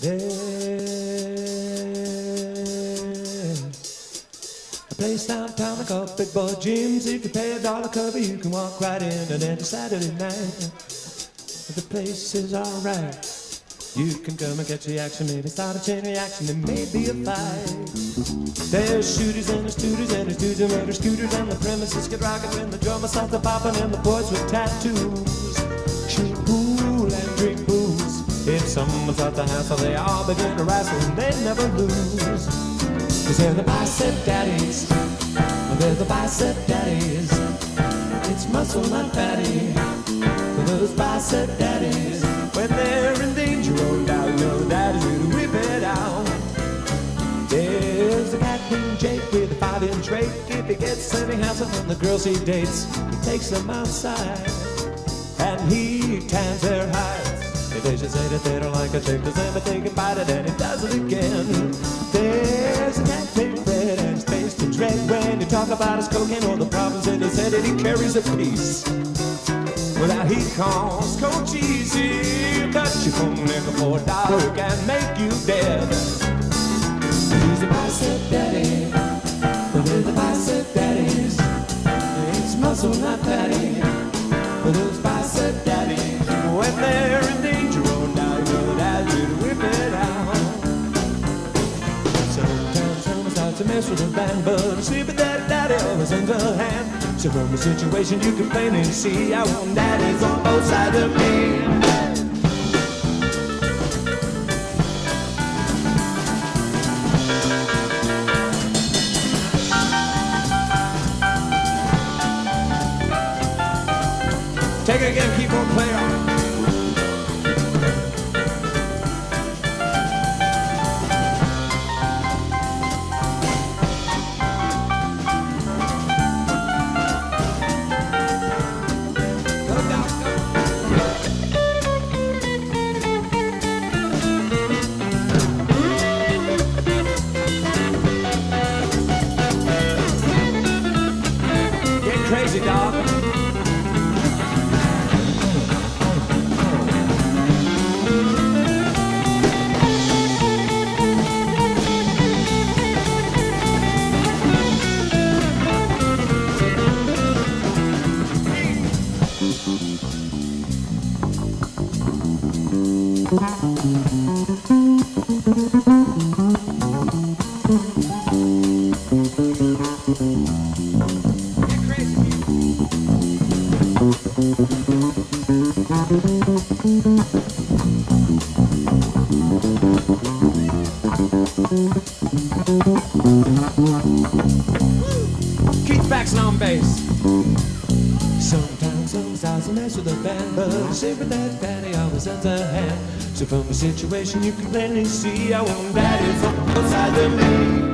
There's a place downtown I call Big Boy Jim's. If you pay a dollar cover, you can walk right in. And any Saturday night, the place is alright. You can come and catch the action, maybe start a chain reaction, there may be a fight. There's shooters and there's tutors and there's dudes and there's scooters and the premises get rocking when the drummer starts to popping and the boys with tattoos booze. If someone starts to hassle, they all begin to wrestle and they never lose. Cause they're the bicep daddies, they're the bicep daddies. It's muscle, not fatty, for those bicep daddies. When they're in danger, oh, now your daddy's gonna whip it out. There's a cat named Jake with a five inch rake. If he gets any hassle from the girls he dates, he takes them outside and he tans their hides. If they should say that they don't like a chick, does ever take a bite it and he does it again. There's a cat named Fred and his face turns red when you talk about his cocaine or the problems in his head that he carries a piece. Well, now he calls Coach Easy, cut you from nickel for a dollar, can make you dead. He's a bicep daddy, but we're the bicep daddies. It's muscle, not fatty, mess with a band, but a sleeping daddy, always lends a hand. So from a situation you can plainly see, I want daddies on both sides of me. Take it again, keep on playing crazy, dog. Keith Paxton on bass. Sometimes some styles a mess with a band, but shape with that daddy always lends a hand. So from a situation you can plainly see, I want daddy from both sides of me.